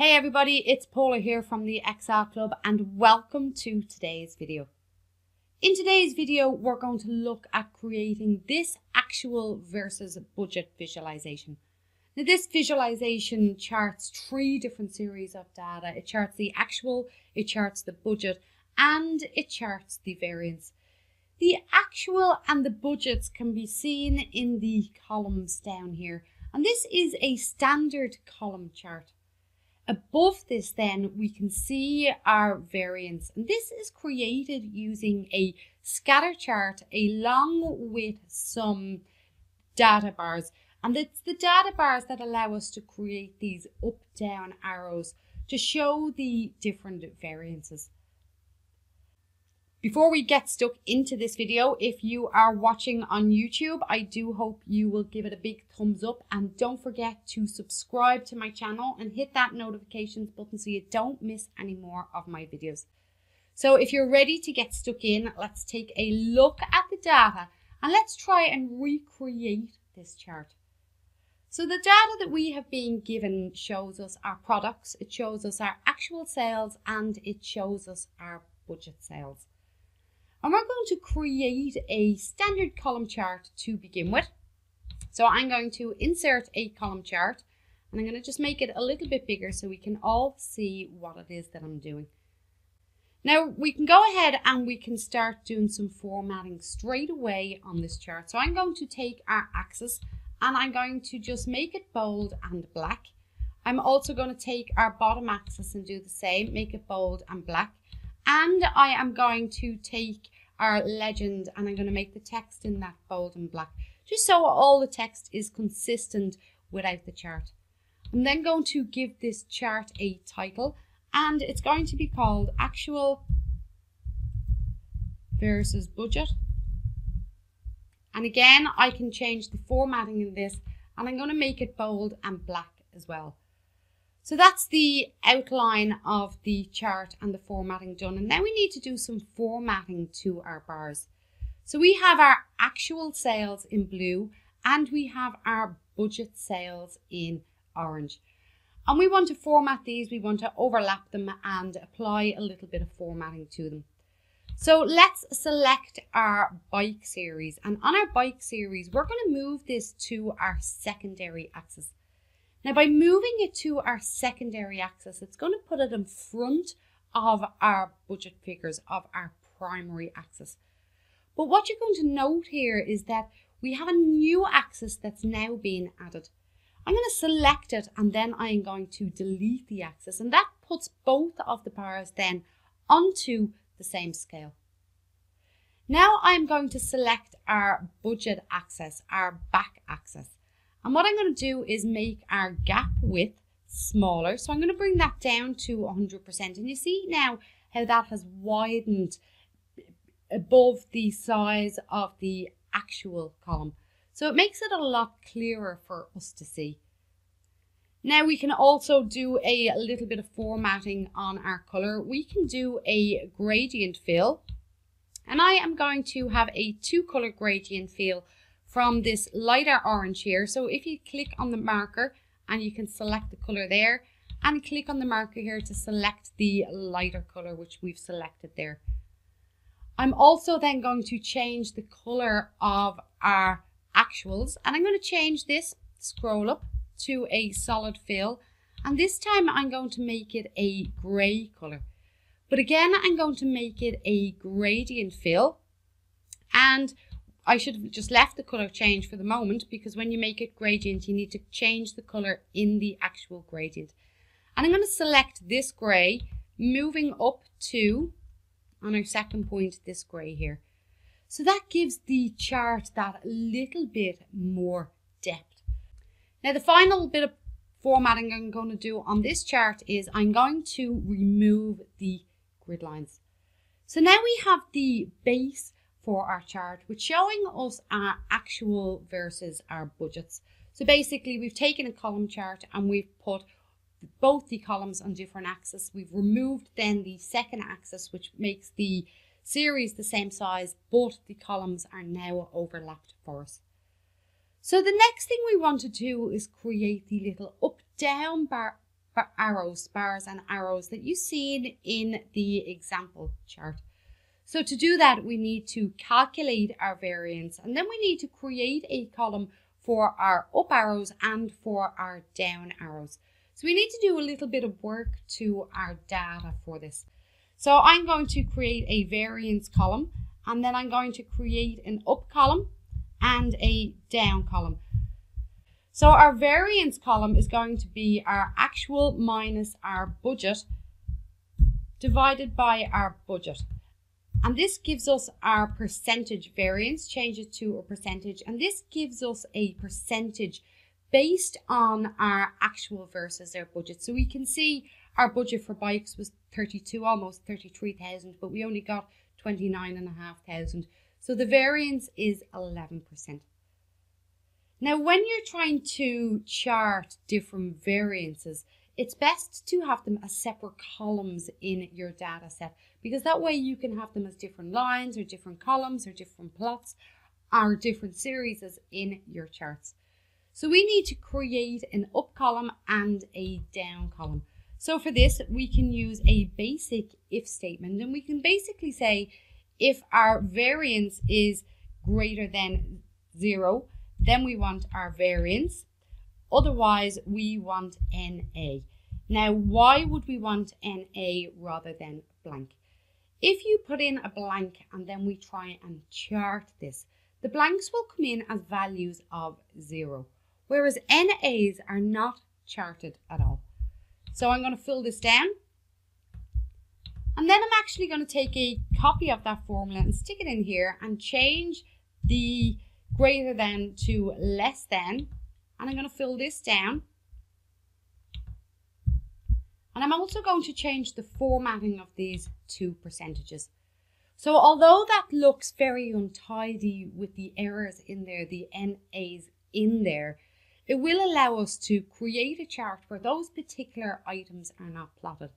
Hey everybody, it's Paula here from the Excel Club and welcome to today's video. In today's video, we're going to look at creating this actual versus budget visualization. Now this visualization charts three different series of data. It charts the actual, it charts the budget, and it charts the variance. The actual and the budgets can be seen in the columns down here. And this is a standard column chart. Above this then we can see our variance and this is created using a scatter chart along with some data bars and it's the data bars that allow us to create these up down arrows to show the different variances. Before we get stuck into this video, if you are watching on YouTube, I do hope you will give it a big thumbs up and don't forget to subscribe to my channel and hit that notifications button so you don't miss any more of my videos. So if you're ready to get stuck in, let's take a look at the data and let's try and recreate this chart. So the data that we have been given shows us our products, it shows us our actual sales and it shows us our budget sales. And we're going to create a standard column chart to begin with. So I'm going to insert a column chart and I'm going to just make it a little bit bigger so we can all see what it is that I'm doing. Now we can go ahead and we can start doing some formatting straight away on this chart. So I'm going to take our axis and I'm going to just make it bold and black. I'm also going to take our bottom axis and do the same, make it bold and black. And I am going to take our legend and I'm going to make the text in that bold and black, just so all the text is consistent without the chart. I'm then going to give this chart a title and it's going to be called actual versus budget. And again, I can change the formatting in this and I'm going to make it bold and black as well. So that's the outline of the chart and the formatting done. And now we need to do some formatting to our bars. So we have our actual sales in blue and we have our budget sales in orange. And we want to format these, we want to overlap them and apply a little bit of formatting to them. So let's select our bike series. And on our bike series, we're going to move this to our secondary axis. Now by moving it to our secondary axis, it's going to put it in front of our budget figures of our primary axis. But what you're going to note here is that we have a new axis that's now being added. I'm going to select it and then I'm going to delete the axis and that puts both of the bars then onto the same scale. Now I'm going to select our budget axis, our back axis. And what I'm going to do is make our gap width smaller. So I'm going to bring that down to 100%. And you see now how that has widened above the size of the actual column. So it makes it a lot clearer for us to see. Now we can also do a little bit of formatting on our color. We can do a gradient fill. And I am going to have a two color gradient fill from this lighter orange here. So if you click on the marker and you can select the color there and click on the marker here to select the lighter color which we've selected there. I'm also then going to change the color of our actuals and I'm going to change this scroll up to a solid fill and this time I'm going to make it a grey color. But again, I'm going to make it a gradient fill and I should have just left the color change for the moment because when you make it gradient, you need to change the color in the actual gradient. And I'm going to select this gray, moving up to, on our second point, this gray here. So that gives the chart that little bit more depth. Now the final bit of formatting I'm going to do on this chart is I'm going to remove the grid lines. So now we have the base for our chart, which showing us our actual versus our budgets. So basically we've taken a column chart and we've put both the columns on different axes. We've removed then the second axis, which makes the series the same size, but the columns are now overlapped for us. So the next thing we want to do is create the little up down bar arrows, bars and arrows that you've seen in the example chart. So to do that, we need to calculate our variance and then we need to create a column for our up arrows and for our down arrows. So we need to do a little bit of work to our data for this. So I'm going to create a variance column and then I'm going to create an up column and a down column. So our variance column is going to be our actual minus our budget divided by our budget. And this gives us our percentage variance, change it to a percentage. And this gives us a percentage based on our actual versus our budget. So we can see our budget for bikes was 32, almost 33,000, but we only got 29,500. So the variance is 11%. Now, when you're trying to chart different variances, it's best to have them as separate columns in your data set because that way you can have them as different lines or different columns or different plots or different series in your charts. So we need to create an up column and a down column. So for this, we can use a basic if statement and we can basically say if our variance is greater than zero, then we want our variance. Otherwise, we want NA. Now, why would we want NA rather than blank? If you put in a blank and then we try and chart this, the blanks will come in as values of zero, whereas NAs are not charted at all. So I'm going to fill this down. And then I'm actually going to take a copy of that formula and stick it in here and change the greater than to less than. And I'm going to fill this down. And I'm also going to change the formatting of these two percentages. So although that looks very untidy with the errors in there, the NAs in there, it will allow us to create a chart where those particular items are not plotted.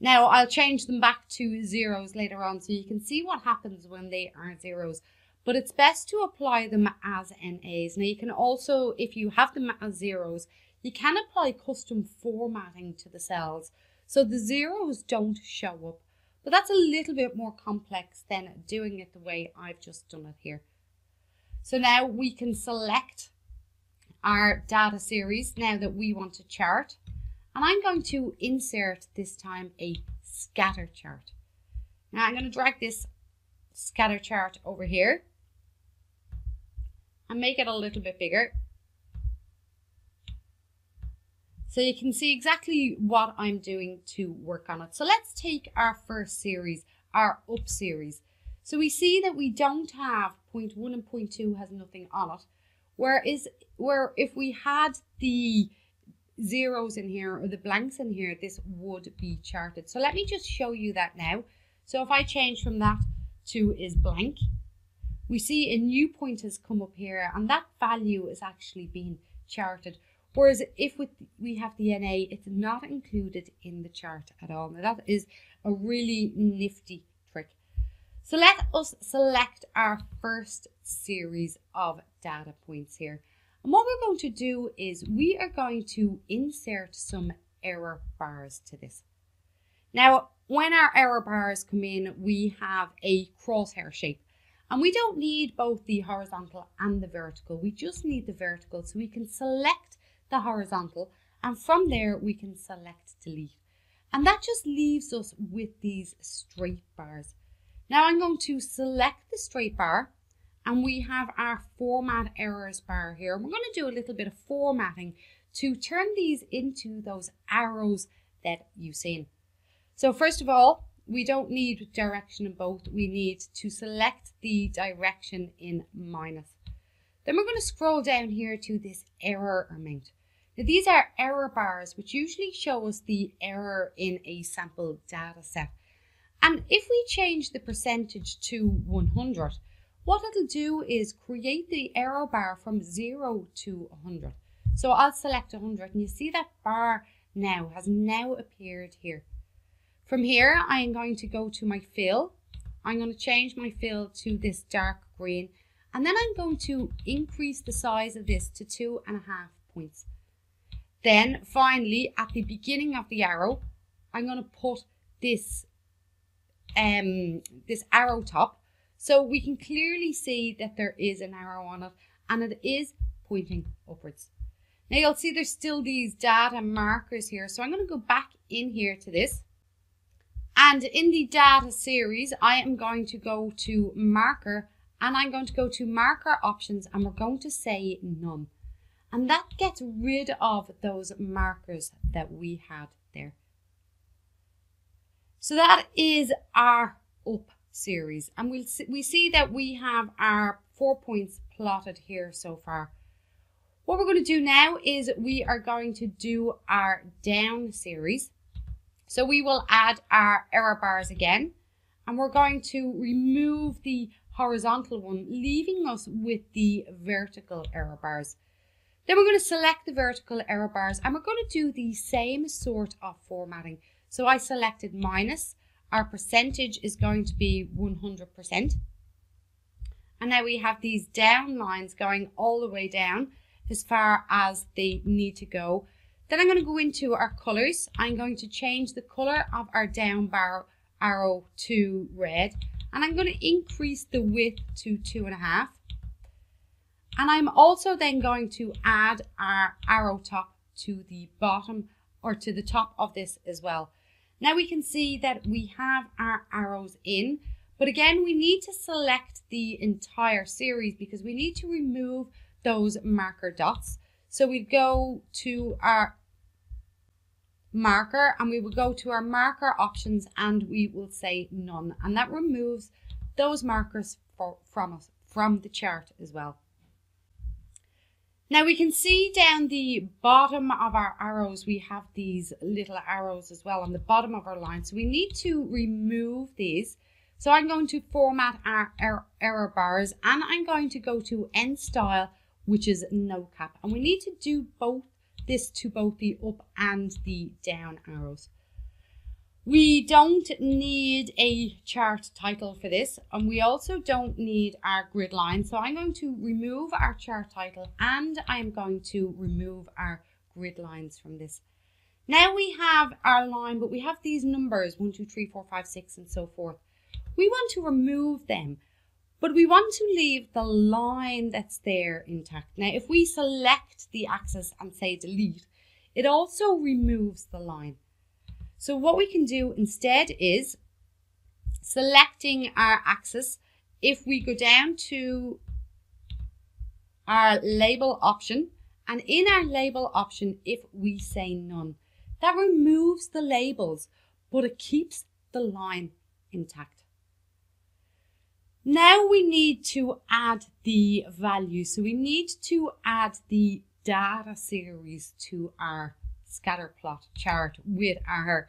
Now I'll change them back to zeros later on so you can see what happens when they are zeros. But it's best to apply them as NAs. Now you can also, if you have them as zeros, you can apply custom formatting to the cells so the zeros don't show up. But that's a little bit more complex than doing it the way I've just done it here. So now we can select our data series now that we want to chart. And I'm going to insert this time a scatter chart. Now I'm going to drag this scatter chart over here and make it a little bit bigger So you can see exactly what I'm doing to work on it. So let's take our first series, our up series. So we see that we don't have point one and point two has nothing on it. Whereas where if we had the zeros in here or the blanks in here, this would be charted. So let me just show you that now. So if I change from that to is blank, we see a new point has come up here and that value is actually being charted. Whereas if we have the NA, it's not included in the chart at all. Now that is a really nifty trick. So let us select our first series of data points here. And what we're going to do is we are going to insert some error bars to this. Now, when our error bars come in, we have a crosshair shape. And we don't need both the horizontal and the vertical. We just need the vertical so we can select the horizontal and from there we can select delete. And that just leaves us with these straight bars. Now I'm going to select the straight bar and we have our format errors bar here. We're going to do a little bit of formatting to turn these into those arrows that you've seen. So first of all, we don't need direction in both. We need to select the direction in minus. Then we're going to scroll down here to this error amount. Now, these are error bars, which usually show us the error in a sample data set. And if we change the percentage to 100, what it'll do is create the error bar from 0 to 100. So I'll select 100 and you see that bar now has now appeared here. From here, I'm going to go to my fill. I'm going to change my fill to this dark green and then I'm going to increase the size of this to two and a half points. Then finally, at the beginning of the arrow, I'm going to put this, um, this arrow top so we can clearly see that there is an arrow on it and it is pointing upwards. Now you'll see there's still these data markers here. So I'm going to go back in here to this. And in the data series, I am going to go to marker and I'm going to go to marker options and we're going to say none. And that gets rid of those markers that we had there. So that is our up series. And we'll see, we see that we have our four points plotted here so far. What we're going to do now is we are going to do our down series. So we will add our error bars again. And we're going to remove the horizontal one, leaving us with the vertical error bars. Then we're going to select the vertical error bars and we're going to do the same sort of formatting. So I selected minus, our percentage is going to be 100%. And now we have these down lines going all the way down as far as they need to go. Then I'm going to go into our colors. I'm going to change the color of our down bar arrow to red. And I'm going to increase the width to two and a half. And I'm also then going to add our arrow top to the bottom or to the top of this as well. Now we can see that we have our arrows in, but again, we need to select the entire series because we need to remove those marker dots. So we go to our marker and we will go to our marker options and we will say none. And that removes those markers for, from us, from the chart as well. Now we can see down the bottom of our arrows, we have these little arrows as well on the bottom of our line. So we need to remove these. So I'm going to format our er, error bars and I'm going to go to end style, which is no cap. And we need to do both this to both the up and the down arrows. We don't need a chart title for this and we also don't need our grid line. So I'm going to remove our chart title and I'm going to remove our grid lines from this. Now we have our line, but we have these numbers, one, two, three, four, five, six, and so forth. We want to remove them, but we want to leave the line that's there intact. Now, if we select the axis and say delete, it also removes the line. So what we can do instead is selecting our axis. If we go down to our label option and in our label option, if we say none, that removes the labels, but it keeps the line intact. Now we need to add the value. So we need to add the data series to our scatter plot chart with our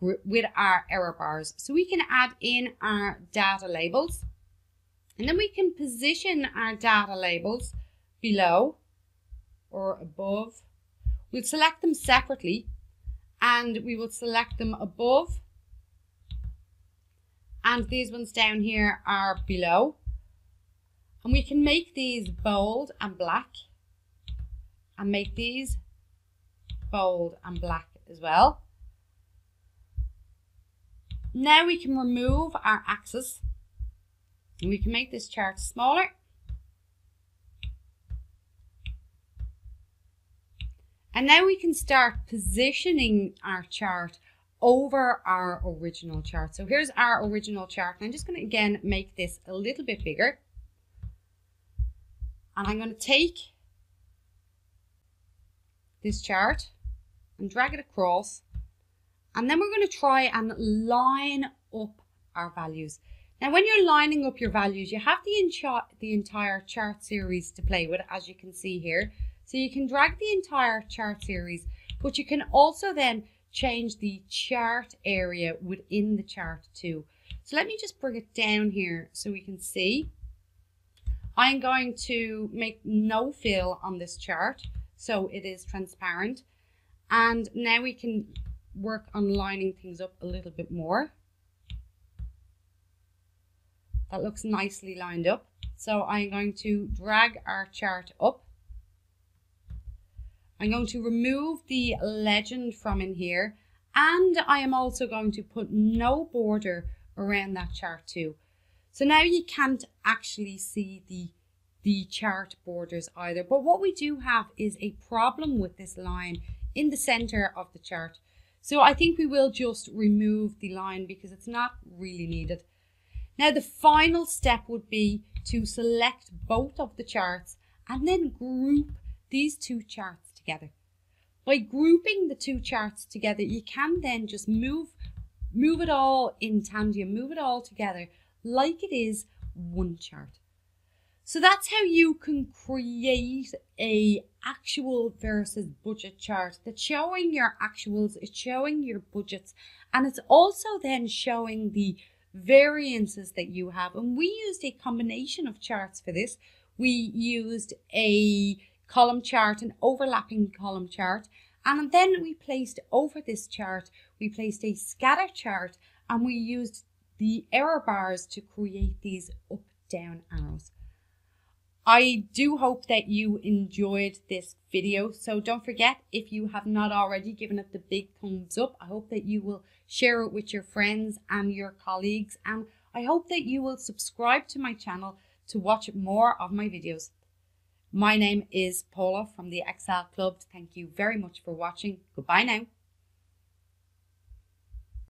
with our error bars. So we can add in our data labels and then we can position our data labels below or above. We'll select them separately and we will select them above and these ones down here are below and we can make these bold and black and make these bold and black as well. Now we can remove our axis and we can make this chart smaller. And now we can start positioning our chart over our original chart. So here's our original chart. I'm just going to again make this a little bit bigger. And I'm going to take this chart and drag it across. And then we're going to try and line up our values. Now, when you're lining up your values, you have the, the entire chart series to play with, as you can see here. So you can drag the entire chart series, but you can also then change the chart area within the chart too. So let me just bring it down here so we can see. I'm going to make no fill on this chart so it is transparent. And now we can work on lining things up a little bit more. That looks nicely lined up. So I'm going to drag our chart up. I'm going to remove the legend from in here and I am also going to put no border around that chart too. So now you can't actually see the the chart borders either. But what we do have is a problem with this line in the center of the chart. So I think we will just remove the line because it's not really needed. Now the final step would be to select both of the charts and then group these two charts together. By grouping the two charts together, you can then just move, move it all in tandem, move it all together like it is one chart. So that's how you can create a actual versus budget chart that's showing your actuals, it's showing your budgets, and it's also then showing the variances that you have. And we used a combination of charts for this. We used a column chart, an overlapping column chart, and then we placed over this chart, we placed a scatter chart, and we used the error bars to create these up down arrows. I do hope that you enjoyed this video. So don't forget, if you have not already given it the big thumbs up, I hope that you will share it with your friends and your colleagues. And I hope that you will subscribe to my channel to watch more of my videos. My name is Paula from the Excel Club. Thank you very much for watching. Goodbye now.